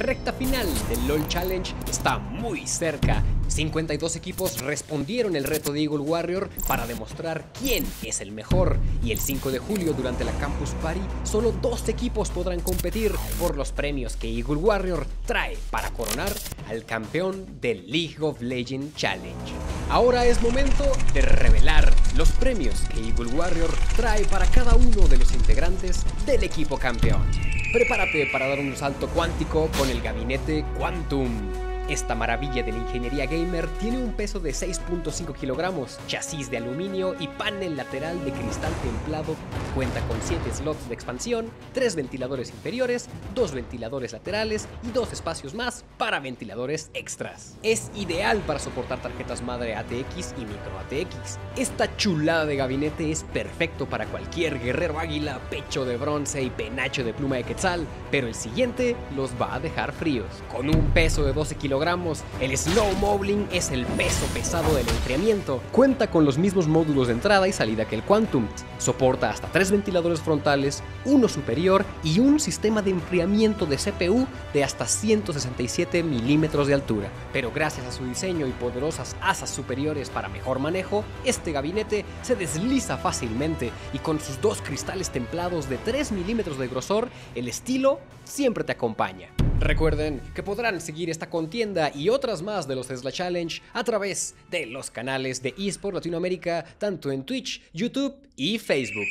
recta final del LOL Challenge está muy cerca. 52 equipos respondieron el reto de Eagle Warrior para demostrar quién es el mejor. Y el 5 de julio durante la Campus Party, solo dos equipos podrán competir por los premios que Eagle Warrior trae para coronar al campeón del League of Legends Challenge. Ahora es momento de revelar premios que Eagle Warrior trae para cada uno de los integrantes del equipo campeón. Prepárate para dar un salto cuántico con el gabinete Quantum. Esta maravilla de la ingeniería gamer tiene un peso de 6.5 kilogramos, chasis de aluminio y panel lateral de cristal templado. Cuenta con 7 slots de expansión, 3 ventiladores inferiores, 2 ventiladores laterales y 2 espacios más para ventiladores extras. Es ideal para soportar tarjetas madre ATX y micro ATX. Esta chulada de gabinete es perfecto para cualquier guerrero águila, pecho de bronce y penacho de pluma de quetzal, pero el siguiente los va a dejar fríos. Con un peso de 12 kilogramos el Snow Mowling es el peso pesado del enfriamiento. Cuenta con los mismos módulos de entrada y salida que el Quantum. Soporta hasta tres ventiladores frontales, uno superior y un sistema de enfriamiento de CPU de hasta 167 milímetros de altura. Pero gracias a su diseño y poderosas asas superiores para mejor manejo, este gabinete se desliza fácilmente y con sus dos cristales templados de 3 milímetros de grosor, el estilo siempre te acompaña. Recuerden que podrán seguir esta contienda y otras más de los Tesla Challenge a través de los canales de eSport Latinoamérica, tanto en Twitch, YouTube y Facebook.